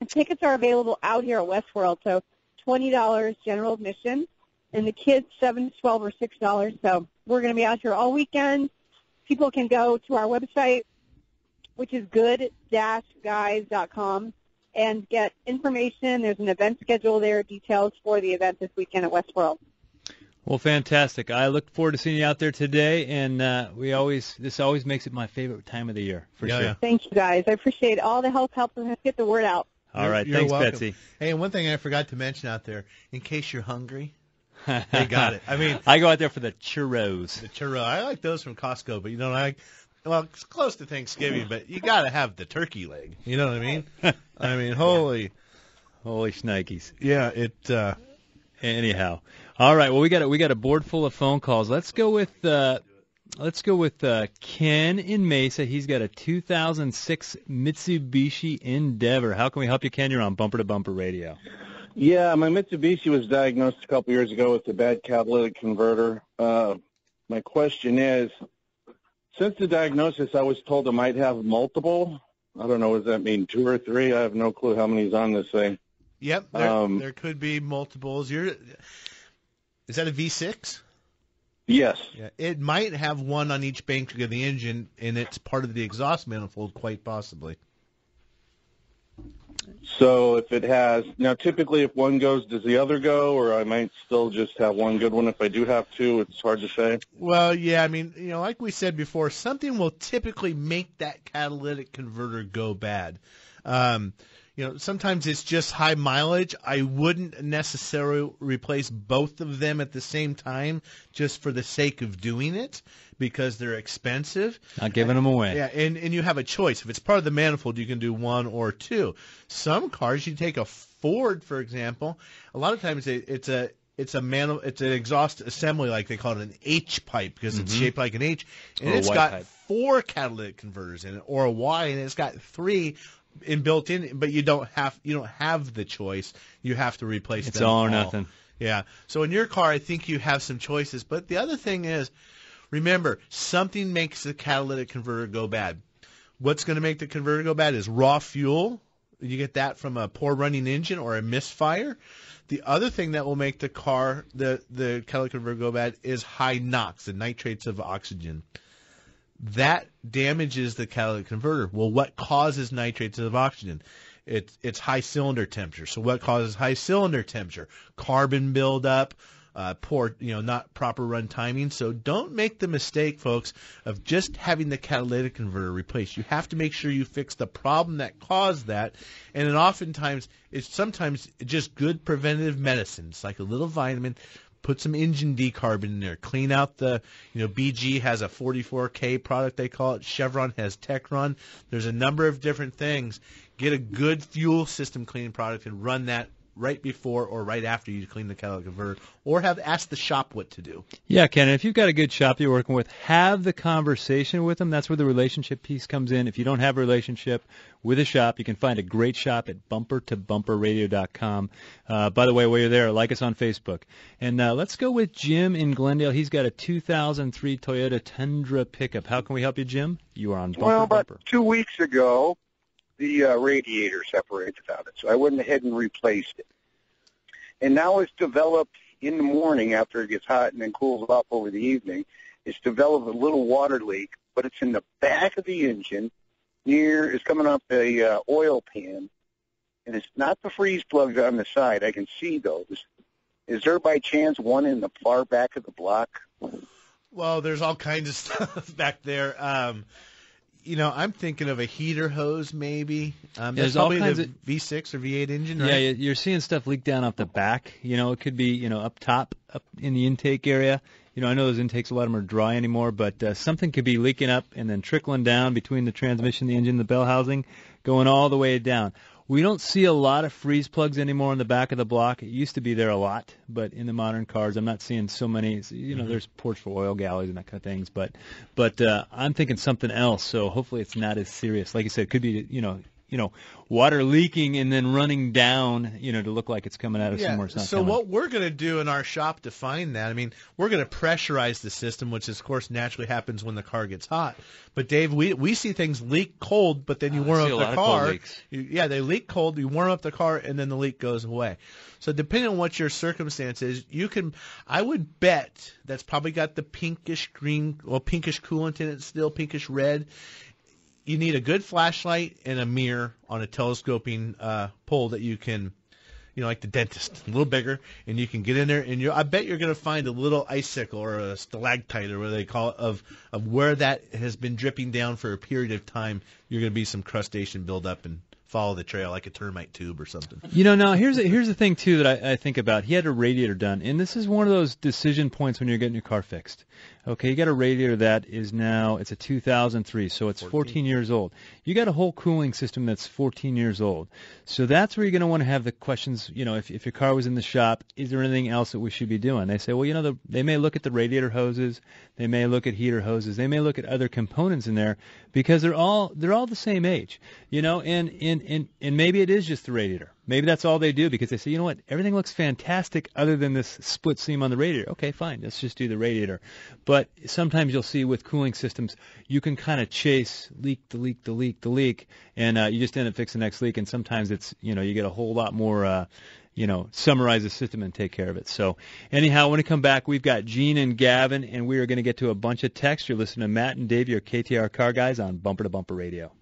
And tickets are available out here at Westworld, so twenty dollars general admission, and the kids seven to twelve or six dollars. So we're going to be out here all weekend. People can go to our website, which is good-guys.com, and get information. There's an event schedule there, details for the event this weekend at Westworld. Well, fantastic. I look forward to seeing you out there today, and uh, we always this always makes it my favorite time of the year for Yeah, sure. yeah. Thank you guys. I appreciate all the help helping us get the word out. All right, You're thanks, welcome. Betsy. Hey, and one thing I forgot to mention out there, in case you're hungry, they got it. I mean, I go out there for the churros. the churro. I like those from Costco, but you know, I well, it's close to Thanksgiving, but you got to have the turkey leg. You know what I mean? I mean, holy, Holy shnikes. yeah, it. uh Anyhow, all right. Well, we got a, we got a board full of phone calls. Let's go with uh, let's go with uh, Ken in Mesa. He's got a 2006 Mitsubishi Endeavor. How can we help you, Ken? You're on Bumper to Bumper Radio. Yeah, my Mitsubishi was diagnosed a couple years ago with a bad catalytic converter. Uh, my question is, since the diagnosis, I was told I might have multiple. I don't know. Does that mean two or three? I have no clue how many's on this thing. Yep, there, Um, there could be multiples. You're, is that a V6? Yes. Yeah, it might have one on each bank of the engine, and it's part of the exhaust manifold, quite possibly. So if it has now, typically if one goes, does the other go, or I might still just have one good one if I do have two. It's hard to say. Well, yeah, I mean, you know, like we said before, something will typically make that catalytic converter go bad. Um, you know, sometimes it's just high mileage. I wouldn't necessarily replace both of them at the same time just for the sake of doing it because they're expensive. Not giving them away. Yeah, and and you have a choice. If it's part of the manifold, you can do one or two. Some cars, you take a Ford, for example. A lot of times it, it's a it's a man it's an exhaust assembly like they call it an H pipe because it's Mhm. shaped like an H, and Or it's got pipe. four catalytic converters in it, or a Y, and it's got three in built in, but you don't have you don't have the choice. You have to replace It's them all or nothing. Yeah. So in your car, I think you have some choices. But the other thing is, remember, something makes the catalytic converter go bad. What's going to make the converter go bad is raw fuel. You get that from a poor running engine or a misfire. The other thing that will make the car, the, the catalytic converter go bad is high NOx, the nitrates of oxygen. That damages the catalytic converter. Well, what causes nitrates of oxygen? It's, it's high cylinder temperature. So what causes high cylinder temperature? Carbon buildup, uh, poor, you know, not proper run timing. So don't make the mistake, folks, of just having the catalytic converter replaced. You have to make sure you fix the problem that caused that. And then oftentimes, it's sometimes just good preventative medicine. It's like a little vitamin. Put some engine decarb in there. Clean out the, you know, BG has a 44K product they call it. Chevron has Techron. There's a number of different things. Get a good fuel system cleaning product and run that right before or right after you clean the catalytic converter, or have asked the shop what to do. Yeah, Ken, if you've got a good shop you're working with, have the conversation with them. That's where the relationship piece comes in. If you don't have a relationship with a shop, you can find a great shop at bumpertobumperradio.com. Uh, by the way, while you're there, like us on Facebook. And uh, let's go with Jim in Glendale. He's got a 2003 Toyota Tundra pickup. How can we help you, Jim? You are on Bumper well, about Bumper. two weeks ago, the uh, radiator separated on it, so I went ahead and replaced it. And now it's developed in the morning after it gets hot and then cools off over the evening. It's developed a little water leak, but it's in the back of the engine near, it's coming off the uh, oil pan, and it's not the freeze plugs on the side. I can see those. Is there by chance one in the far back of the block? Well, there's all kinds of stuff back there. Um, you know, I'm thinking of a heater hose, maybe. Um, Yeah, there's all kinds the of- V6 or V8 engine, right? Yeah, you- you're seeing stuff leak down off the back. You know, it could be, you know, up top, up in the intake area. You know, I know those intakes, a lot of them are dry anymore, but uh, something could be leaking up and then trickling down between the transmission, the engine, the bell housing, going all the way down. We don't see a lot of freeze plugs anymore in the back of the block. It used to be there a lot, but in the modern cars, I'm not seeing so many. You know, Mhm. there's ports for oil galleys and that kind of things, but but uh, I'm thinking something else. So hopefully it's not as serious. Like you said, it could be you know you know water leaking and then running down you know to look like it's coming out of somewhere. It's not so coming. what we're going to do in our shop to find that, I mean, we're going to pressurize the system, which of course naturally happens when the car gets hot. But Dave, we we see things leak cold, but then you Oh, warm up the car. You, yeah, they leak cold. You warm up the car, and then the leak goes away. So depending on what your circumstance is, you can. I would bet that's probably got the pinkish green, well, pinkish coolant in it still, pinkish red. You need a good flashlight and a mirror on a telescoping uh, pole that you can you know, like the dentist, a little bigger, and you can get in there, and you I bet you're going to find a little icicle or a stalactite or what they call it of of where that has been dripping down for a period of time. You're going to be some crustation buildup and follow the trail like a termite tube or something. You know, now here's a, here's the thing too that I, I think about. He had a radiator done, and this is one of those decision points when you're getting your car fixed. Okay, you got a radiator that is now it's a 2003, so it's 14, years old. You got a whole cooling system that's 14 years old. So that's where you're going to want to have the questions. You know, if if your car was in the shop, is there anything else that we should be doing? They say, well, you know, the, they may look at the radiator hoses, they may look at heater hoses, they may look at other components in there because they're all they're all the same age. You know, and And, and and maybe it is just the radiator. Maybe that's all they do because they say, you know what, everything looks fantastic other than this split seam on the radiator. Okay, fine, let's just do the radiator. But sometimes you'll see with cooling systems, you can kind of chase leak, the leak, the leak, the leak, and uh, you just end up fixing the next leak. And sometimes it's you know you get a whole lot more. Uh, you know, summarize the system and take care of it. So, anyhow, when we come back, we've got Gene and Gavin, and we are going to get to a bunch of texts. You're listening to Matt and Dave, your KTAR car guys on Bumper to Bumper Radio.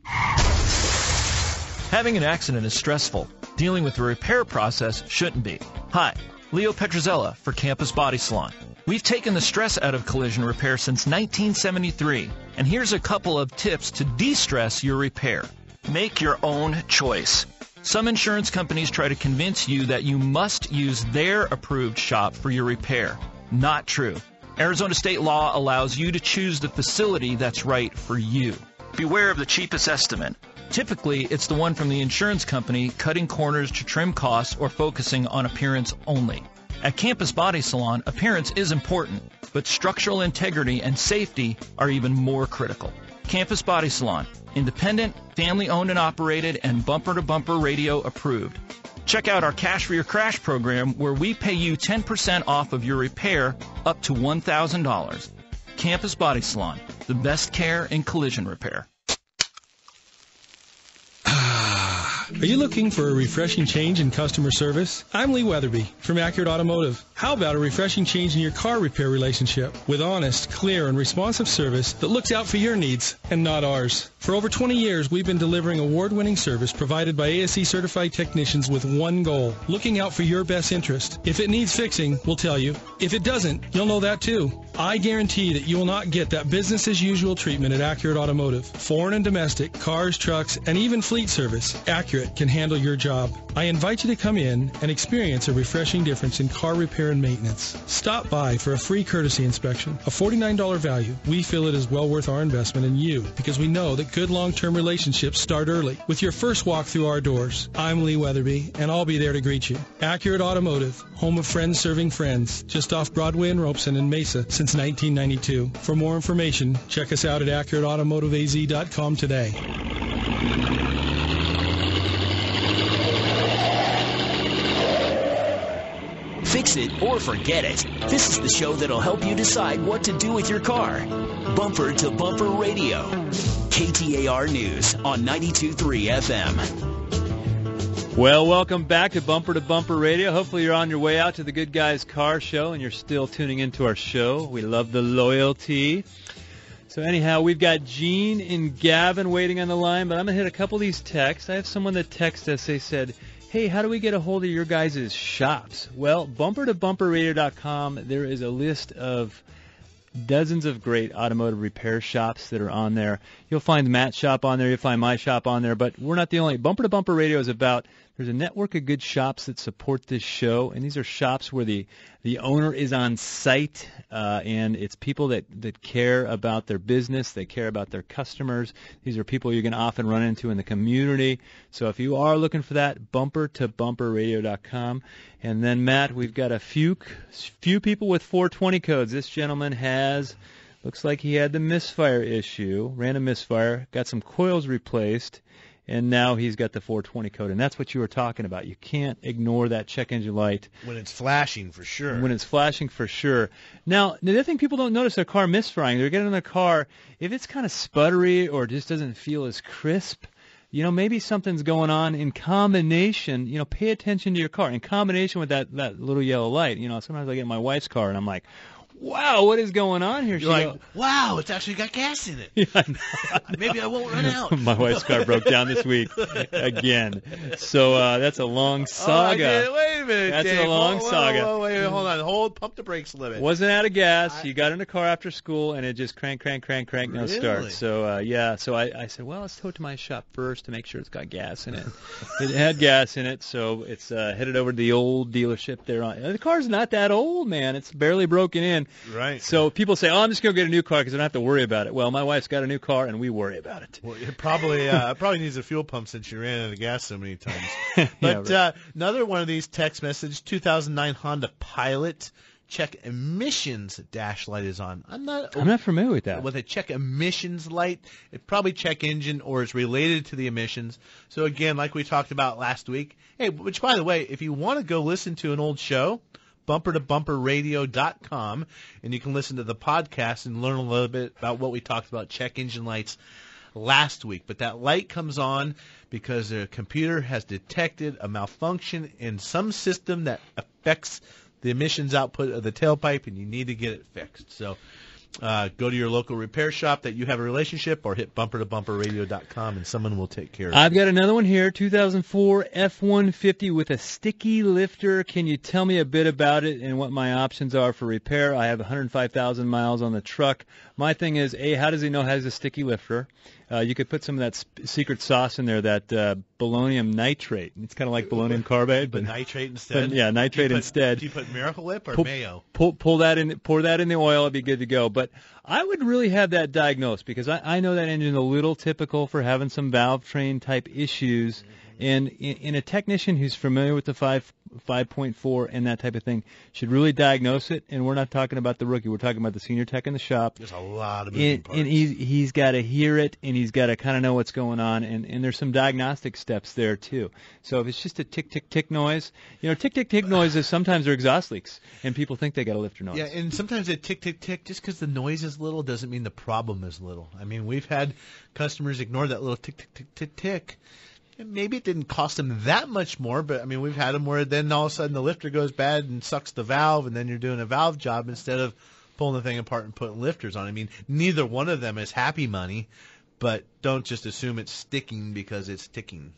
Having an accident is stressful. Dealing with the repair process shouldn't be. Hi, Leo Petrozella for Campus Body Salon. We've taken the stress out of collision repair since 1973, and here's a couple of tips to de-stress your repair. Make your own choice. Some insurance companies try to convince you that you must use their approved shop for your repair. Not true. Arizona state law allows you to choose the facility that's right for you. Beware of the cheapest estimate. Typically, it's the one from the insurance company cutting corners to trim costs or focusing on appearance only. At Campus Body Salon, appearance is important, but structural integrity and safety are even more critical. Campus Body Salon, independent, family owned and operated, and bumper to bumper radio approved. Check out our Cash for Your Crash program where we pay you 10% off of your repair up to $1,000. Campus Body Salon, the best care in collision repair. Are you looking for a refreshing change in customer service? I'm Lee Weatherby from Accurate Automotive. How about a refreshing change in your car repair relationship with honest, clear, and responsive service that looks out for your needs and not ours? For over 20 years, we've been delivering award-winning service provided by ASE certified technicians with one goal, looking out for your best interest. If it needs fixing, we'll tell you. If it doesn't, you'll know that too. I guarantee that you will not get that business as usual treatment at Accurate Automotive. Foreign and domestic, cars, trucks, and even fleet service, Accurate can handle your job. I invite you to come in and experience a refreshing difference in car repair and maintenance. Stop by for a free courtesy inspection. A $49 value. We feel it is well worth our investment in you because we know that good long-term relationships start early with your first walk through our doors. I'm Lee Weatherby and I'll be there to greet you. Accurate Automotive, home of friends serving friends, just off Broadway and Robson in Mesa since 1992. For more information, check us out at accurateautomotiveaz.com today. Fix it or forget it. This is the show that'll help you decide what to do with your car. Bumper to Bumper Radio. KTAR News on 92.3 FM. Well, welcome back to Bumper to Bumper Radio. Hopefully you're on your way out to the Good Guys Car Show and you're still tuning into our show. We love the loyalty. So anyhow, we've got Gene and Gavin waiting on the line, but I'm going to hit a couple of these texts. I have someone that texted us. They said, hey, how do we get a hold of your guys' shops? Well, bumper2bumperradio.com, there is a list of dozens of great automotive repair shops that are on there. You'll find Matt's shop on there, you'll find my shop on there, but we're not the only. Bumper to Bumper Radio is about there's a network of good shops that support this show, and these are shops where the the owner is on site, uh, and it's people that that care about their business, they care about their customers. These are people you're going to often run into in the community. So if you are looking for that, bumper to bumperradio.com. And then Matt, we've got a few few people with 420 codes. This gentleman has. Looks like he had the misfire issue, random misfire, got some coils replaced, and now he's got the 420 code, and that's what you were talking about. You can't ignore that check engine light when it's flashing for sure. When it's flashing for sure. Now, the other thing people don't notice their car misfiring. They're getting in their car if it's kind of sputtery or just doesn't feel as crisp. You know, maybe something's going on in combination. You know, pay attention to your car in combination with that that little yellow light. You know, sometimes I get in my wife's car and I'm like, wow, what is going on here? You're like, wow, it's actually got gas in it. Yeah, Maybe I won't run out. My wife's car broke down this week again, so uh, that's a long saga. Oh, wait a minute, That's Dave. a long whoa, saga. Whoa, whoa, wait, hold on, hold, pump the brakes a little bit. Wasn't out of gas. You got in the car after school, and it just crank, crank, crank, crank, no start. So uh, yeah, so I, I said, well, let's tow it to my shop first to make sure it's got gas in it. it had gas in it, so it's uh, headed over to the old dealership there. On the car's not that old, man. It's barely broken in. Right. So people say, oh, I'm just gonna get a new car because I don't have to worry about it. Well, my wife's got a new car, and we worry about it. Well, it probably uh, it probably needs a fuel pump since you ran out of gas so many times. Yeah, But right. uh, another one of these text messages: 2009 Honda Pilot, check emissions dash light is on. I'm not. I'm not familiar with that. With a check emissions light, it probably check engine or is related to the emissions. So again, like we talked about last week. Hey, which by the way, if you want to go listen to an old show, bumper to bumperradio.com, and you can listen to the podcast and learn a little bit about what we talked about check engine lights last week. But that light comes on because the computer has detected a malfunction in some system that affects the emissions output of the tailpipe, and you need to get it fixed. So uh, go to your local repair shop that you have a relationship, or hit bumper to bumperradio.com, and someone will take care of it. I've got another one here, 2004 F-150 with a sticky lifter. Can you tell me a bit about it and what my options are for repair? I have 105,000 miles on the truck. My thing is, A, how does he know it has a sticky lifter? Uh, you could put some of that sp- secret sauce in there, that uh, bolonium nitrate. It's kind of like bolonium carbide, but But nitrate instead. But, yeah, nitrate Do put- instead. Do you put Miracle Whip or pull, mayo? Pull, pull that in, pour that in the oil. It'd be good to go. But I would really have that diagnosed because I, I know that engine's a little typical for having some valve train type issues. And in, a technician who's familiar with the five 5.4 and that type of thing should really diagnose it. And we're not talking about the rookie. We're talking about the senior tech in the shop. There's a lot of moving And, parts. and he's he's got to hear it, and he's got to kind of know what's going on, and and there's some diagnostic steps there too. So if it's just a tick tick tick noise, you know, tick tick tick noises sometimes are exhaust leaks, and people think they got a lifter noise. Yeah, and sometimes it tick tick tick. Just because the noise is little doesn't mean the problem is little. I mean, we've had customers ignore that little tick tick tick tick tick. Maybe it didn't cost them that much more, but I mean, we've had them where then all of a sudden the lifter goes bad and sucks the valve, and then you're doing a valve job instead of pulling the thing apart and putting lifters on. I mean, neither one of them is happy money, but don't just assume it's sticking because it's ticking.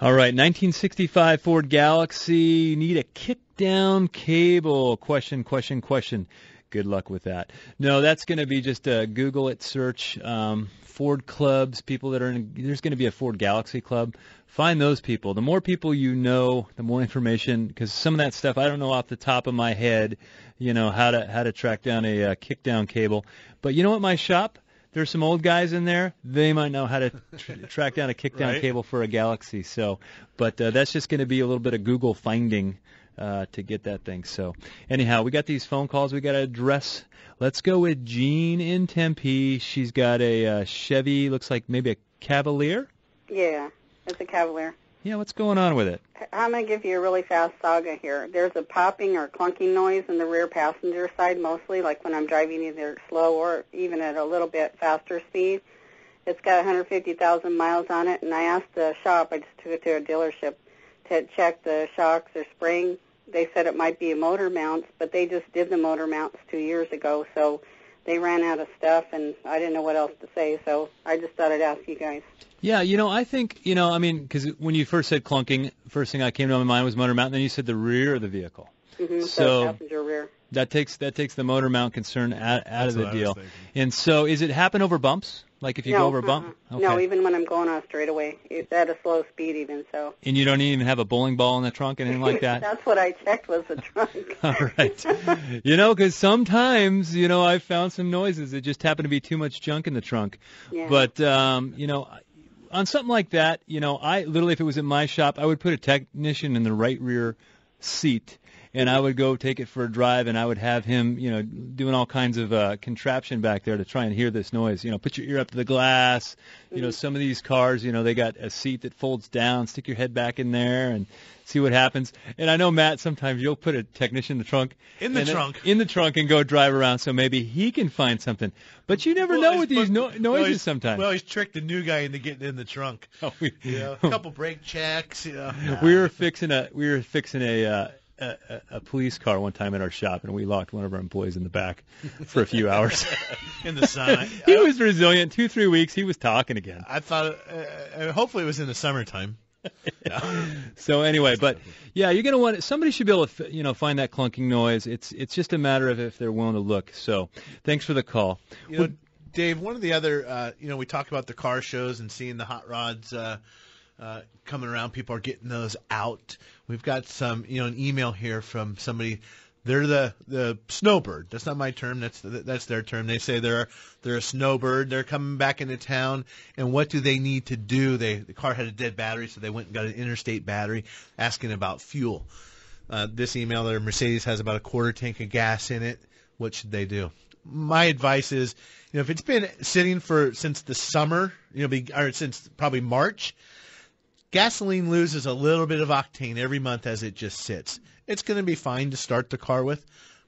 All right, 1965 Ford Galaxy. Need a kick down cable. Question, question, question. Good luck with that. No, that's going to be just a Google it search. Um, Ford clubs, people that are in. There's going to be a Ford Galaxy club. Find those people. The more people you know, the more information. Because some of that stuff I don't know off the top of my head. You know how to how to track down a uh, kick down cable. But you know what? My shop. There's some old guys in there. They might know how to tr- track down a kick down Right. cable for a Galaxy. So, but uh, that's just going to be a little bit of Google finding uh, to get that thing. So, anyhow, we got these phone calls we got to address. Let's go with Jean in Tempe. She's got a uh, Chevy, looks like maybe a Cavalier. Yeah, it's a Cavalier. Yeah, what's going on with it? I'm going to give you a really fast saga here. There's a popping or clunking noise in the rear passenger side mostly, like when I'm driving either slow or even at a little bit faster speed. It's got 150,000 miles on it, and I asked the shop, I just took it to a dealership, to check the shocks or spring. They said it might be a motor mounts, but they just did the motor mounts two years ago, so they ran out of stuff, and I didn't know what else to say, so I just thought I'd ask you guys. Yeah, you know, I think, you know, I mean, because when you first said clunking, first thing I came to my mind was motor mount, and then you said the rear of the vehicle. Mm-hmm, So- passenger rear. That takes that takes the motor mount concern out, out That's of the what I was deal. And so, is it happen over bumps? Like if you no, go over a bump? uh-uh. Okay. No, even when I'm going on straightaway, it's at a slow speed even. So and you don't even have a bowling ball in the trunk, or anything like that? that's what I checked was the trunk. All right. you know, because sometimes, you know, I've found some noises that just happen to be too much junk in the trunk. Yeah. But, um, you know, on something like that, you know, I literally, if it was in my shop, I would put a technician in the right rear seat. And I would go take it for a drive, and I would have him, you know, doing all kinds of uh, contraption back there to try and hear this noise. You know, put your ear up to the glass. You know, some of these cars, you know, they got a seat that folds down. Stick your head back in there and see what happens. And I know Matt, sometimes you'll put a technician in the trunk, In the trunk. in the trunk, and go drive around, so maybe he can find something. But you never know with these no- noises well, sometimes. Well, he's tricked the new guy into getting in the trunk. Oh, we, You know, a couple brake checks. You know. we were fixing a we were fixing a, uh, a a a police car one time at our shop, and we locked one of our employees in the back for a few hours. in the sun. I, he was resilient. Two three weeks, he was talking again. I thought. Uh, uh, hopefully, it was in the summertime. So anyway, but yeah, you're gonna want somebody should be able to you know find that clunking noise. It's it's just a matter of if they're willing to look. So thanks for the call. You know, Dave, one of the other, uh, you know, we talk about the car shows and seeing the hot rods uh, uh, coming around. People are getting those out. We've got some, you know, an email here from somebody. They're the the snowbird. That's not my term. That's that's their term. They say they're they're a snowbird. They're coming back into town, and what do they need to do? They the car had a dead battery, so they went and got an interstate battery, asking about fuel. uh, this email, their Mercedes has about a quarter tank of gas in it. What should they do? My advice is, you know, if it's been sitting for since the summer, you know, be, or since probably March, gasoline loses a little bit of octane every month as it just sits. It's going to be fine to start the car with.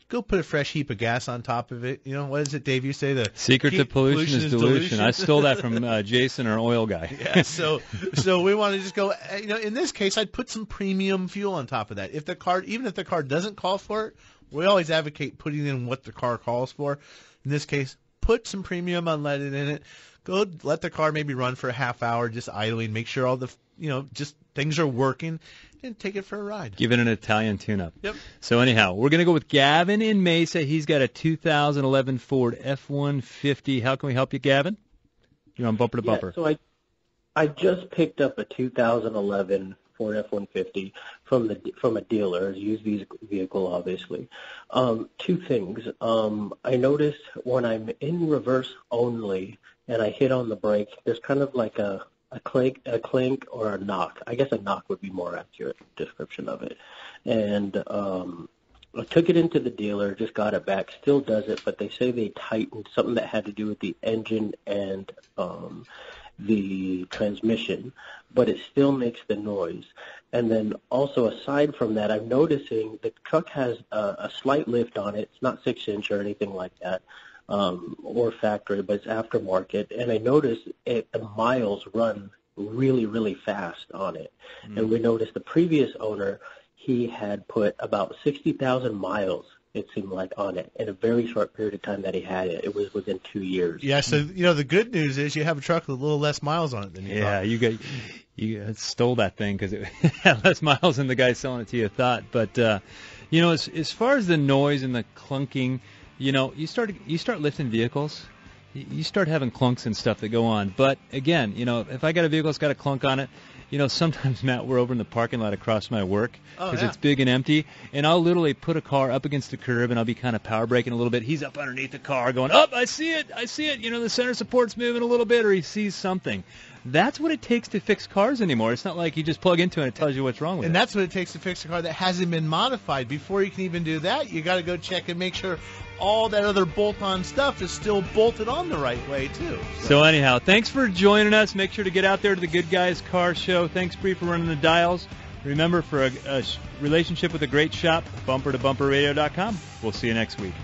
Go put a fresh heap of gas on top of it. You know what is it, Dave? You say the Secret to keep- pollution, is dilution. I stole that from uh, Jason, our oil guy. yeah, so so we want to just go. uh, You know, in this case, I'd put some premium fuel on top of that. If the car, even if the car doesn't call for it, we always advocate putting in what the car calls for. In this case, put some premium unleaded in it. Go let the car maybe run for a half hour, just idling, make sure all the you know just things are working, and take it for a ride. Give it an Italian tune-up. Yep. So anyhow, we're going to go with Gavin in Mesa. He's got a 2011 Ford F-150. How can we help you, Gavin? You're on bumper to Yeah, bumper. so I I just picked up a 2011 Ford F-150 from the from a dealer, a used ves- vehicle, obviously. Um, two things. Um, I noticed when I'm in reverse only and I hit on the brake, there's kind of like a a clink, a clink or a knock. I guess a knock would be more accurate description of it. And um, I took it into the dealer, just got it back, still does it, but they say they tightened something that had to do with the engine and um, the transmission, but it still makes the noise. And then also aside from that, I'm noticing the truck has a, a slight lift on it. It's not six inch or anything like that, um, or factory, but it's aftermarket. And I noticed it, the miles run really, really fast on it. And we noticed the previous owner, he had put about 60,000 miles, it seemed like, on it in a very short period of time that he had it. It was within two years. Yeah, so you know the good news is you have a truck with a little less miles on it than you Yeah, thought. you got you stole that thing because it had less miles than the guy selling it to you thought. But uh, you know, as as far as the noise and the clunking, you know, you start you start lifting vehicles, you start having clunks and stuff that go on. But again, you know, if I got a vehicle that's got a clunk on it, you know, sometimes Matt, we're over in the parking lot across my work Oh, because yeah. it's big and empty, and I'll literally put a car up against the curb and I'll be kind of power braking a little bit. He's up underneath the car going, "Up, I see it, I see it." You know, the center support's moving a little bit, or he sees something. That's what it takes to fix cars anymore. It's not like you just plug into it and it tells you what's wrong with And it. And that's what it takes to fix a car that hasn't been modified. Before you can even do that, you got to go check and make sure all that other bolt-on stuff is still bolted on the right way too. So anyhow, thanks for joining us. Make sure to get out there to the Good Guys Car Show. Thanks, Bree, for running the dials. Remember, for a, a relationship with a great shop, bumper to bumperradio.com. We'll see you next week.